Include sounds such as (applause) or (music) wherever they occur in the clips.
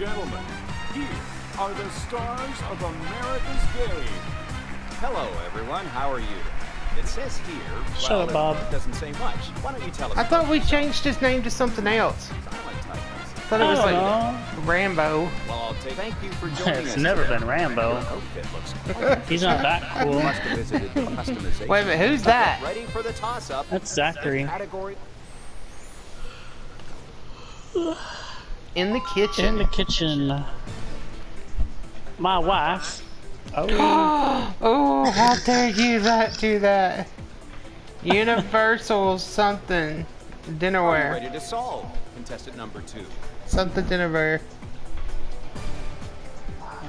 gentlemen, here are the stars of America's game. Hello, everyone. How are you? It says here. Shut well, up, Bob. It doesn't say much. Why don't you tell us? I thought we changed his name to something else. I thought it was like don't Rambo. Well, I'll take. Thank you for joining (laughs) It's us. never today. been Rambo. Looks. (laughs) He's not that You cool. must have visited the. Wait a minute, who's that? Ready for the toss-up. That's Zachary. Category. (sighs) (sighs) (sighs) In the kitchen. In the kitchen. My wife. Oh, (gasps) oh, how dare you that do that? Universal something. Dinnerware. ready to solve? Contestant number two. Something dinnerware.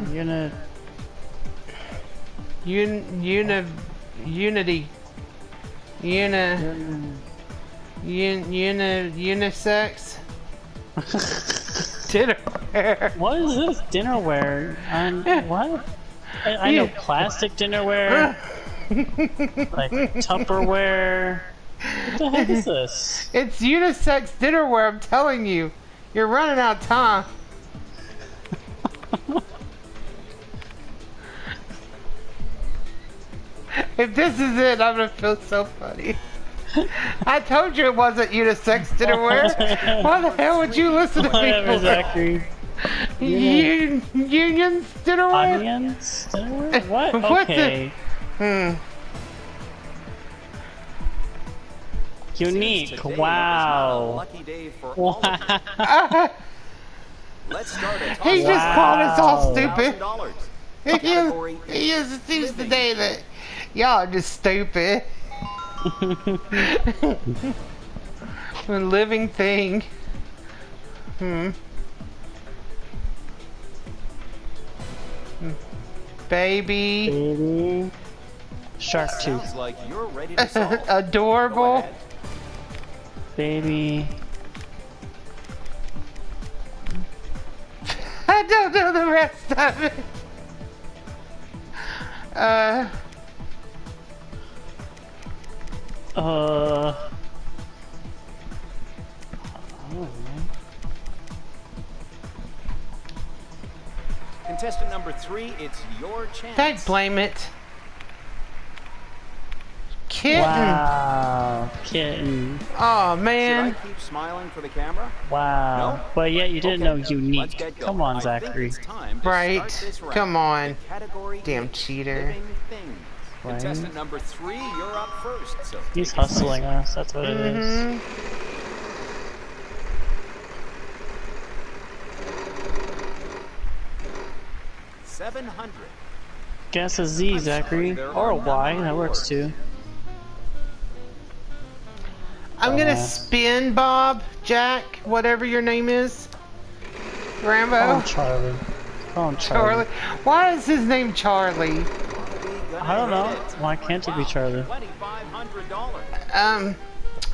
I'm. Un, uni, unity. Uni, un, uni, unisex. Dinnerware. What is this dinnerware? Um, what? I, I know plastic dinnerware, like Tupperware. What the heck is this? It's unisex dinnerware, I'm telling you. You're running out of time. (laughs) if this is it, I'm gonna feel so funny. I told you it wasn't unisex dinnerware. Why the hell would you listen to Whatever, people? Zachary. Un- unions dinnerware? Onions? Dinnerware? What? (laughs) What the- Okay. Hmm. Unique. Today is not Wow. lucky day for (laughs) all you. Wow. (laughs) Let's start a he toss-up. just called us all stupid. $1,000. He is, Category he is seems today that y'all are just stupid. A living thing. Hmm. Hmm. Baby. Baby. Shark tooth. like you're ready to (laughs) Adorable. Baby. (laughs) I don't know the rest of it. Uh, Uh. I don't. Contestant number three, it's your chance. don't blame it. Kitten. Wow. Kitten. Oh Should man. I keep smiling for the camera? Wow. No? But yet you didn't Okay, know unique. let's. Come on, Zachary. it's time to Right. start this round. Come on. Damn is cheater. Living things. Right. Contestant number three, you're up first. So He's take it hustling us. That's what it is. Mhm. Seven hundred. Guess a Z, Zachary. Or a Y. That works too. I'm gonna Uh, spin Bob, Jack, whatever your name is. Call him Rambo. Charlie. Call him Charlie. Charlie. Why is his name Charlie? I don't know. Why can't it be Charlie? Twenty-five hundred dollars. Um,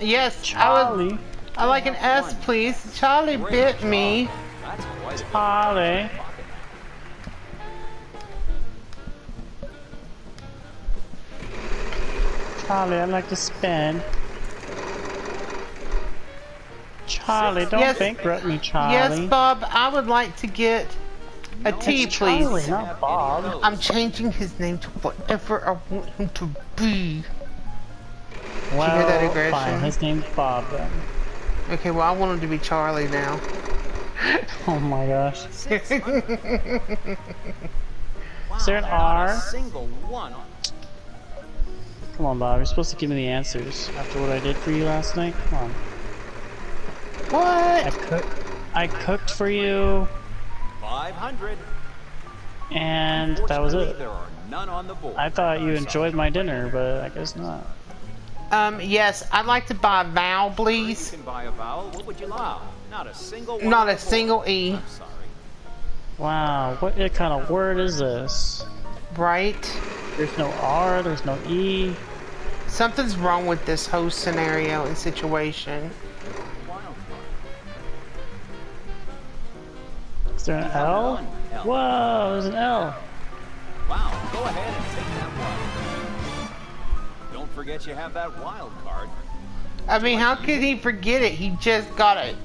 yes, I would. Charlie. I like an S, please. Charlie bit me. That's quite a bit. Charlie. Charlie, I'd like to spin. Charlie, don't Yes. bankrupt me, Charlie. Yes, Bob, I would like to get a T, It's please. Charlie, not Bob. I'm changing his name to whatever I want him to be. Well, hear that aggression? fine. His name's Bob then. Okay, well, I want him to be Charlie now. (laughs) Oh my gosh. Wow, (laughs) Is there an R? Single one. Come on, Bob. You're supposed to give me the answers after what I did for you last night. Come on. What? I What? cooked. I cooked for you, Five hundred. and that was it. There are none on the board. I thought you enjoyed my dinner, but I guess not. Um, yes, I'd like to buy a vowel, You please. can buy a vowel. What would you like? Not a single one. Not a the single E. I'm sorry. Wow, what kind of word is this? Right? There's no R, there's no E. Something's wrong with this whole scenario and situation. There an L? one L. Whoa, there's an L. Wow, go ahead and take that one. Don't forget you have that wild card. I mean, how could he forget it? He just got it.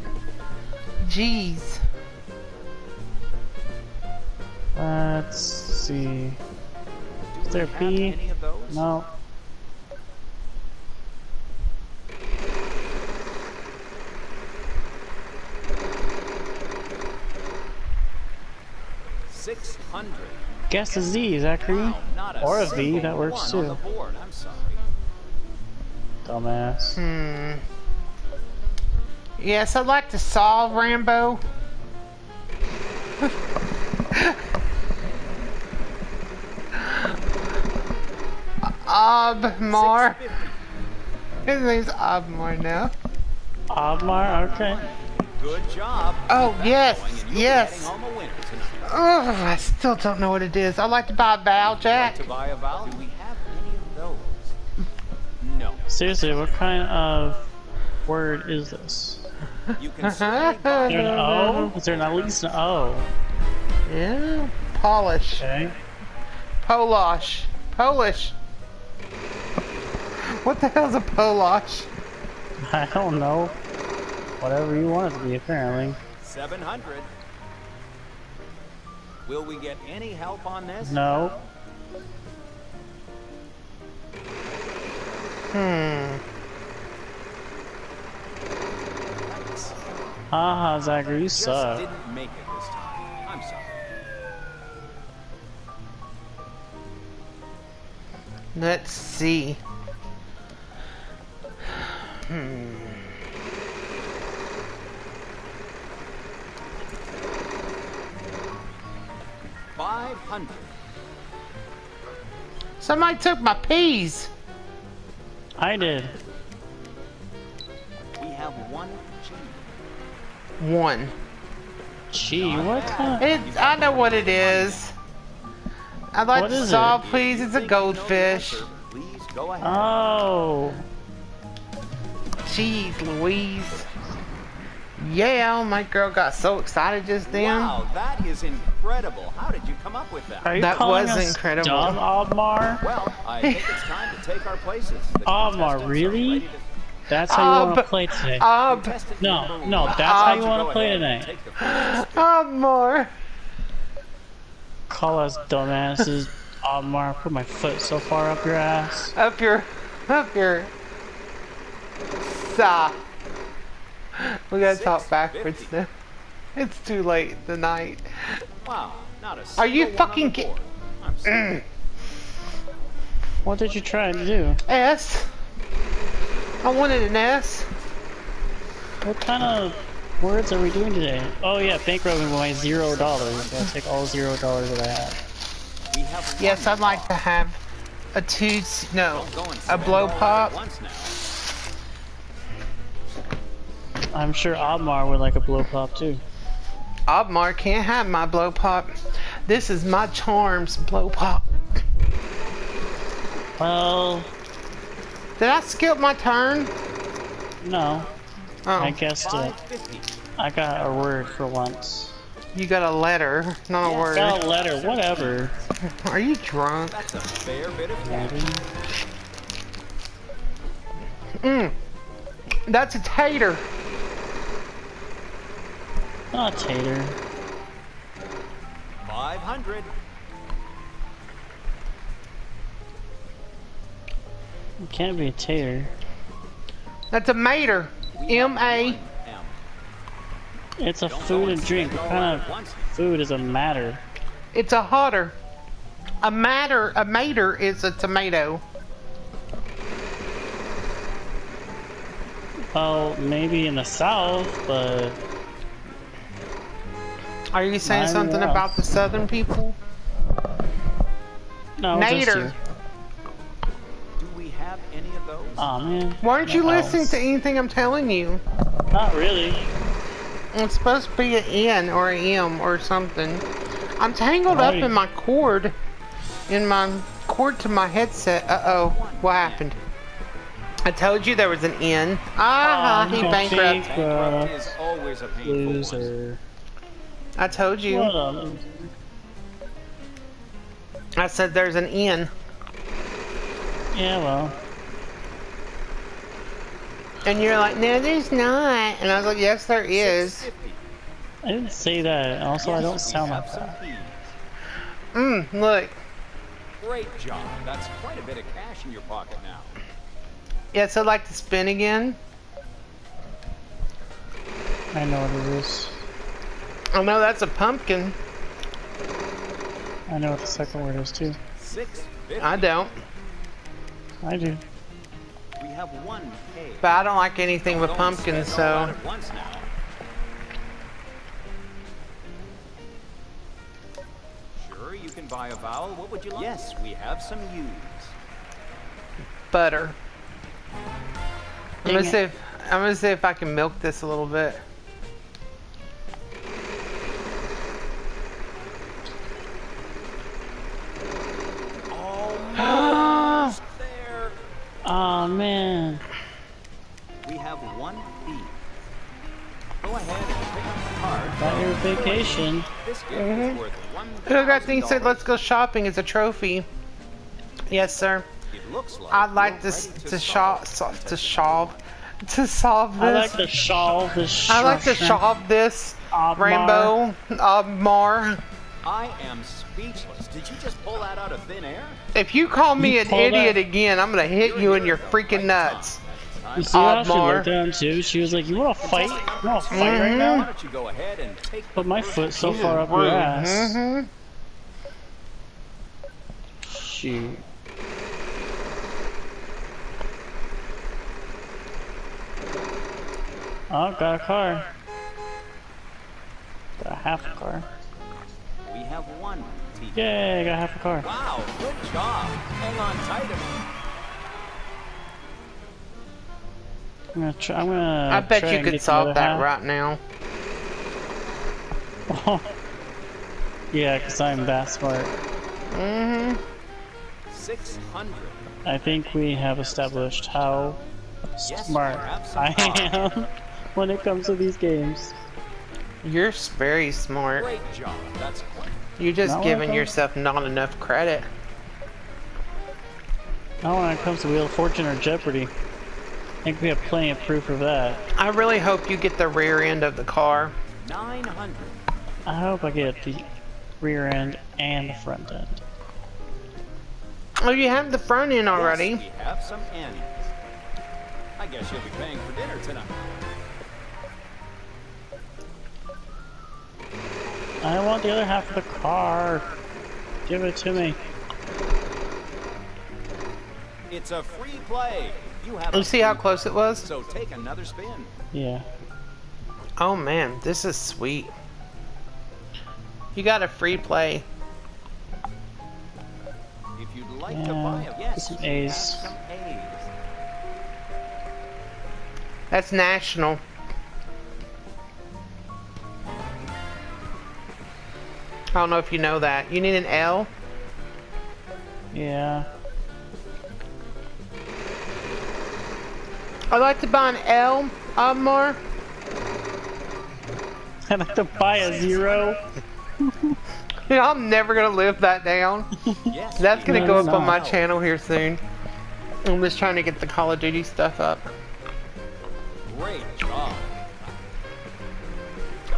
Jeez. Let's see. Is there we a have P? any of those? No. Six hundred. Guess a Z, Zachary. Wow, not Or a V, that works too. the board. I'm sorry. Dumbass. Hmm. Yes, I'd like to solve Rambo. (laughs) Obmar. 650. His name's Obmar now. Obmar, okay. Good job. Oh, Keep yes, going, and you'll yes. Heading home a winner tonight. Ugh, I still don't know what it is. I'd like to buy a Val Jack. Like To buy a vowel, do we have any of those? No. Seriously, what kind of word is this? You can certainly (laughs) buy Is there an O? Is there at least an O? Yeah, polish. Okay. Polish. Polish. What the hell's a Polish? I don't know. Whatever you want it to be, apparently. 700. Will we get any help on this? No. Hmm. Thanks. Haha, Zachary, you suck. didn't make it this time. I'm sorry. Let's see. Hmm. Five hundred. Somebody took my peas. I did. We have one G. One. Gee, what kind It, I know what it is. I'd like What to is solve, it? please. It's a Think you know the goldfish. go ahead. Oh. Jeez Louise. Yeah, my girl got so excited just then. Wow, that is incredible. How did you come up with that? Are you That calling was us incredible. dumb, Obmar? Well, I think it's time to take our places. The Omar, really? to- That's how you want to play today. Ob, Contestant No, no, one. that's how you want to play ahead and today. take the first. Ob more. Call us dumbasses. Obmar, put my foot so far up your ass. Up your, up your. Sa. We gotta talk backwards 650. now. It's too late tonight. Wow, not a Are you single one on fucking the ki- board. I'm sorry. Mm. (clears throat) What did you try to do? S. I wanted an S. What kind of words are we doing today? Oh yeah, bankrupt my zero dollars. I'll take all zero dollars that I have. We have Yes, I'd like to have a two. No, Don't go and a blow all that at pop. I'm sure Obmar would like a blow pop too. Obmar can't have my blow pop. This is my charms blow pop. Well, Did I skip my turn? no. I Oh, guessed it. I got a word for once. you got a letter, not a word. Got a letter, whatever. Are you drunk? That's a fair bit of Daddy. cash. Mm. That's a tater. Not tater. 500. It can't be a tater. That's a mater. M A. It's a food and and drink. What kind of food is a matter? It's a hotter. A matter. A mater is a tomato. Well, maybe in the south, but Are you saying Mine something was. about the southern people? no, Nader. Do we have any of those? Aw man. Why aren't you No listening else. to anything I'm telling you? Not really. It's supposed to be an N or an M or something. I'm tangled up in my cord, in my cord to my headset. Uh oh, what happened? I told you there was an N. Ah, Oh, he no, bankrupt. Bankrupt Uh, is always a painful one. Loser. I told you. What. I said there's an N. Yeah, well. And you're like, no, there's not. And I was like, yes, there is. I didn't say that. Also, I don't sound have like some that. peas. Mmm, look. Great job. That's quite a bit of cash in your pocket now. Yes, I'd like to spin again. I know what it is. Oh no, that's a pumpkin. I know what the second word is too. Six fifty. I don't. I do. We have one K. But I don't like anything with Don't pumpkins, spend all that so. once now. Sure, you can buy a vowel. What would you like? Yes, we have some U's. Butter. I'm gonna it. see if I'm gonna see if I can milk this a little bit. Oh man. We have one B. Go ahead and pick up the card. Got your vacation. This gift is worth one Who got things said let's go shopping as a trophy? Yes, sir. It looks like I'd like to to shop it. to solve to solve this. I like to solve this. I like to shrimp. solve this rainbow uh, mar. I am speechless. Did you just pull that out of thin air? If you call me You an idiot that- again, I'm gonna hit you in your freaking nuts. You see how she Oddmar. looked down too? She was like, "You want to fight? You want to fight right now?" Why now?" don't you go ahead and take Put my foot so far up your Rude. ass. Mhm. Shoot. Oh, got a car. Got a half a car. We have one T. Yay, got half a car. Wow, good job. Hang on tight. I'm gonna try. I'm gonna. I bet you could solve that half. right now. (laughs) yeah, because I'm that smart. Mm-hmm. 600. I think we have established how smart perhaps I am (laughs) when it comes to these games. You're very smart. Great job. That's quite. You're just Not giving yourself not enough credit. Not when it comes to Wheel of Fortune or Jeopardy. I think we have plenty of proof of that. I really hope you get the rear end of the car. 900. I hope I get the rear end and the front end. Oh, you have the front end already. Yes, we have some N's. I guess you'll be paying for dinner tonight. I want the other half of the car. Give it to me. It's a free play. You have You a see how close it was? So take another spin. Yeah. Oh man, this is sweet. You got a free play. If you'd like to buy a yes, some A's. some A's. That's national. I don't know if you know that. You need an L. Yeah. I'd like to buy an L, uh, more. (laughs) I'd like to buy a zero. (laughs) Yeah, I'm never gonna live that down. Yes, That's gonna No, go it's up on my channel here soon. I'm just trying to get the Call of Duty stuff up. Great job.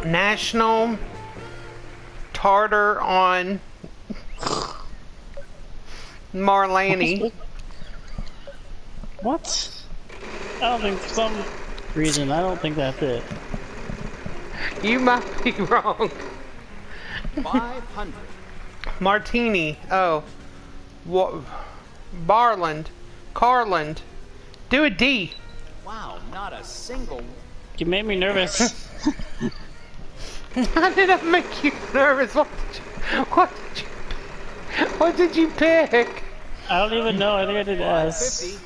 National Tartar on Marlani. What? I don't think for some reason I don't think that's it. You might be (laughs) wrong. 500. Martini. Oh. What? Barland. Carland. Do a D. Wow, not a single. You made me nervous. (laughs) How did I make you nervous? What did you, what did you, what did you pick? I don't even know. I think I did S. 550.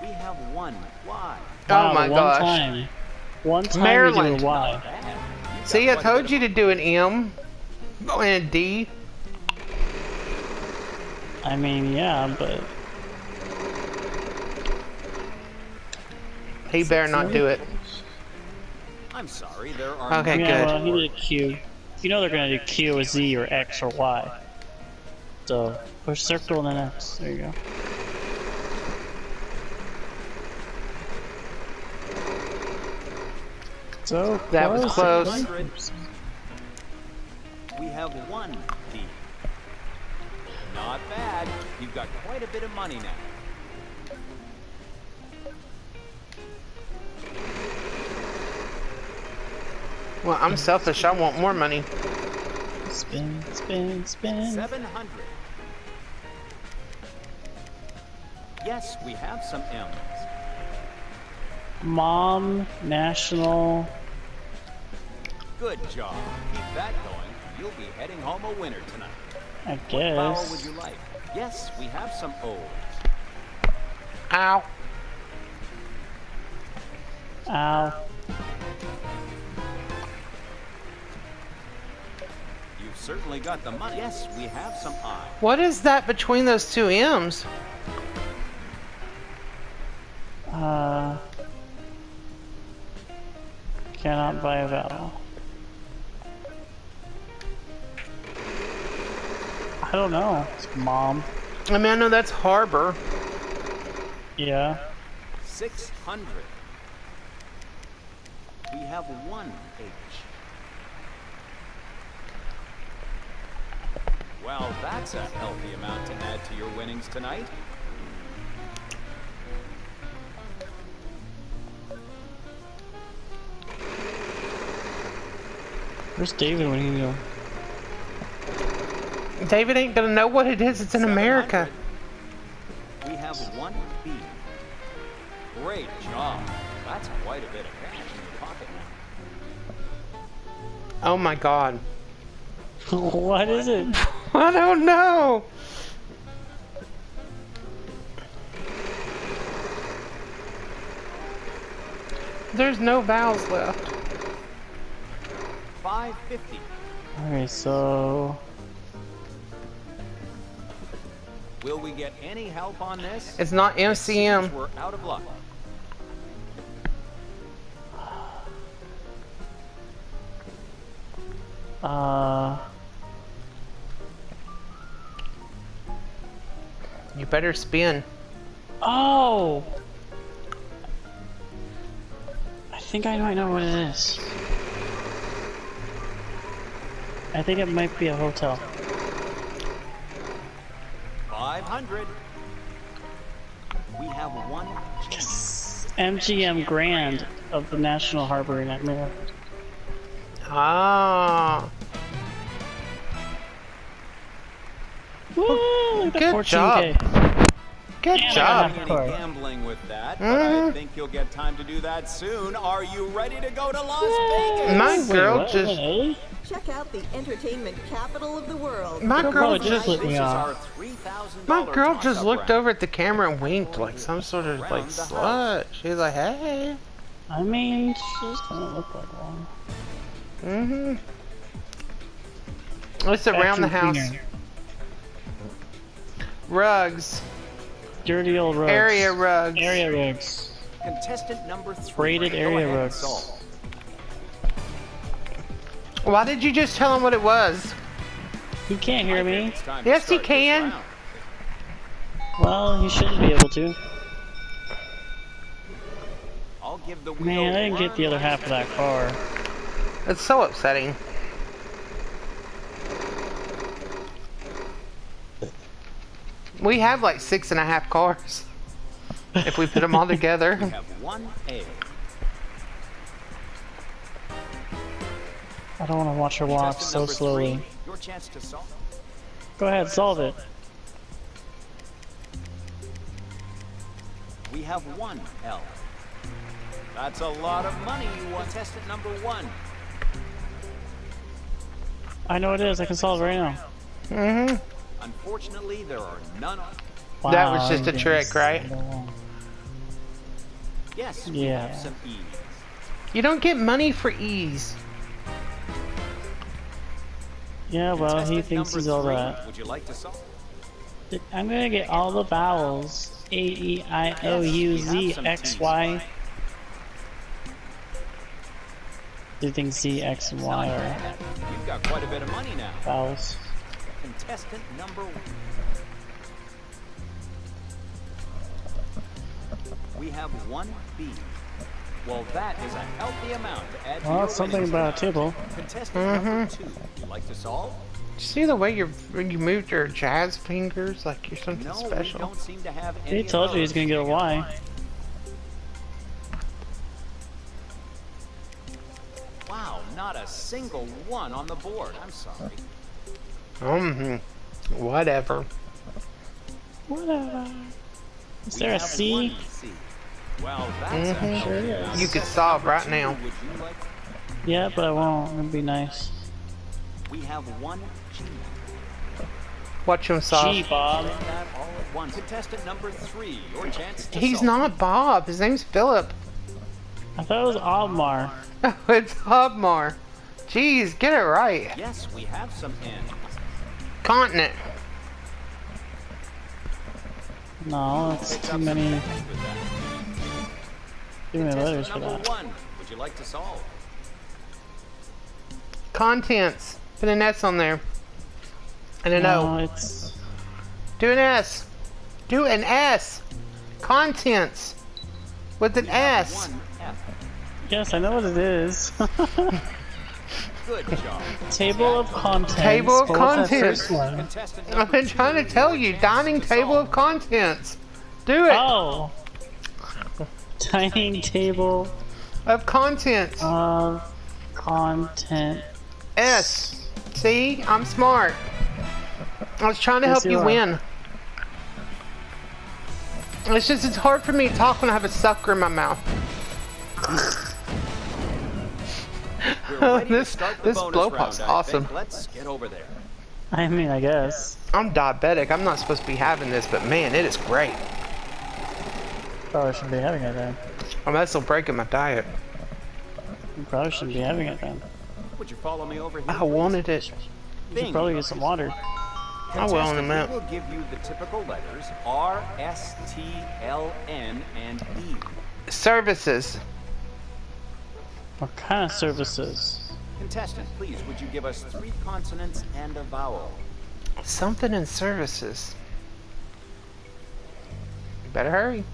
We have one. Why? Oh wow, oh my one gosh. Time. One time Maryland. you do a Y. See, I told you to do an M and a D. I mean, yeah, but He better not do it. Of- I'm sorry, there are. Okay, no- yeah, good. well, he did a Q. You know they're gonna do Q or Z or X or Y. So push circle and then X. There you go. So That was close. We have one D. Not bad. You've got quite a bit of money now. Well, I'm selfish. I want more money. Spin, spin, spin. 700. Yes, we have some M's. Mom, national. Good job. Keep that going. You'll be heading home a winner tonight. I guess. What vowel would you like? Yes, we have some O's. Ow. Ow. Certainly got the money. Yes, we have some I. What is that between those two M's? Uh. Cannot buy a vowel. I don't know. It's mom. I mean, I know that's harbor. Yeah. 600. We have one H. Well, that's a healthy amount to add to your winnings tonight. Where's David when he go? David ain't gonna know what it is. It's in America. We have one B. Great job. That's quite a bit of cash in your pocket now. Oh my god. (laughs) what is it? (laughs) I don't know. There's no vowels left. 550. Okay, so Will we get any help on this? It's not Seems MCM. We're out of luck. uh You better spin. oh. I think I might know what it is. I think it might be a hotel. 500. We have one G. MGM Grand of the National Harbor in Maryland. Ah. Woo! Good 14K. Good Yeah. job. Gambling with that, but I Mhm. think you'll get time to do that soon. Are you ready to go to Las Vegas? My girl what? just Check out the entertainment capital of the world. my Girl girl just just lit me off. my girl just looked round. over at the camera and winked like some sort of like slut. She's like, hey. I mean, she's gonna look like one. Mm-hmm. It's around the house. cleaner. Rugs. Dirty old rugs. Area rugs. Area rugs. Contestant number three. Braided Go area ahead and rugs. Why did you just tell him what it was? He can't hear me. it's time to Yes, he can. Well, he shouldn't be able to. I'll give the wheel Man, I didn't get the other half of that car. It's so upsetting. We have like six and a half cars. If we put them all together. (laughs) We have one A. I don't want to watch her walk so slowly. your chance to solve. Go ahead, solve it. We have one L. That's a lot of money. You won contestant number one. I know it is. I can solve it right now. Mm-hmm. Unfortunately, there are none. That was just a I'm trick, right? Yes, we Yeah. have some E's. You don't get money for ease. Yeah, well, he thinks he's all three, that. Would you like to solve? I'm gonna get all the vowels. A E I O U Yes, we Z have some X T's. Y. Do you think Z, X, and Y are. You've got quite a bit of money now. vowels? Contestant number one. We have one B. Well, that is a healthy amount to add to Well, your it's something about a tonight. table. Contestant number mm-hmm. two. You like to solve? See the way you you moved your jazz fingers like you're something No, special. don't seem to have any He told you he's those. gonna get a Y. Wow, not a single one on the board. I'm sorry. Um, whatever. Whatever. Is there a have C? one C. Well, that's Mhm. Sure is. You could solve right now. Would you like? Yeah, but I won't. It'd be nice. We have one G. Watch him solve. Gee, Bob. Say that all at once. Contestant number three. Your chance to He's solve. not Bob. His name's Philip. I thought it was Almar. (laughs) it's Hubmar. Jeez, get it right. Yes, we have some N's. Continent. No, it's too many, N's with that. too many letters for number that. one. Would you like to solve? Contents. Put an S on there. And an No, O. it's Do an S. Do an S. Contents. With an S. One yes, I know what it is. (laughs) Good job. Table of contents. Table of What was that contents. first one? Contestant I've been trying to tell you. Dining table of contents. Do it. Oh. Dining table Of contents. of content. S. See? I'm smart. I was trying to Yes, help you you win. It's just, it's hard for me to talk when I have a sucker in my mouth. We're (laughs) ready This- to start the this blow round, pop's I awesome. Let's get over there. I mean, I guess. I'm diabetic. I'm not supposed to be having this, but man, it is great. Probably shouldn't be having it then. Oh, I'm also breaking my diet. You probably shouldn't be having it then. Would you follow me over here? I wanted it. You should probably get some water. I will in a minute. we will give you the typical letters R, S, T, L, N, and E. Services. What kind of services? Contestant, please, would you give us three consonants and a vowel? Something in services. You better hurry.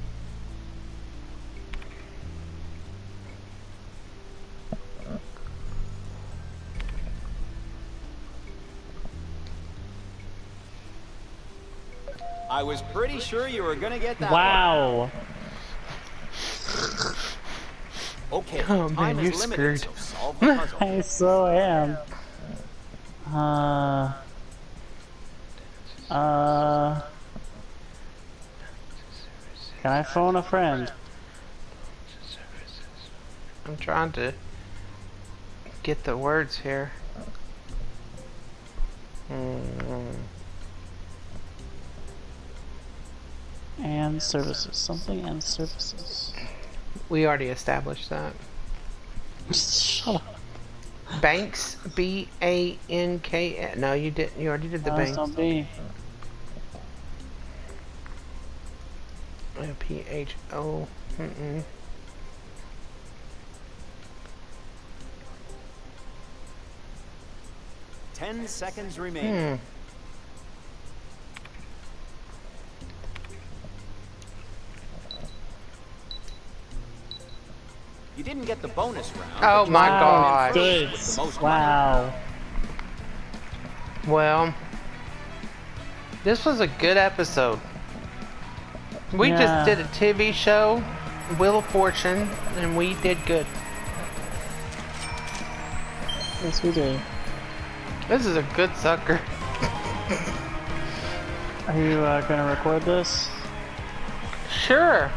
I was pretty sure you were gonna get that one. Wow. Okay, Oh, man, you're limited, screwed. so solve the (laughs) puzzle. I so am. Uh. Uh. Can I phone a friend? I'm trying to get the words here. Mm, And services. Something and services. We already established that. Shut up. Banks, B A N K. No, you didn't. You already did the No, it's banks. not B. Uh, P H O. Mm-mm. Ten seconds remaining. Hmm. You didn't get the bonus round. Oh my god. in gosh. with the most money. Wow. Well, this was a good episode. We Yeah. just did a TV show, Wheel of Fortune, and we did good. Yes, we do. This is a good sucker. Are you uh, gonna record this? Sure.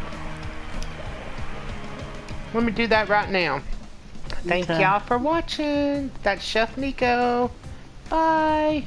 Let me do that right now. Thank y'all for watching. That's Chef Nico. Bye.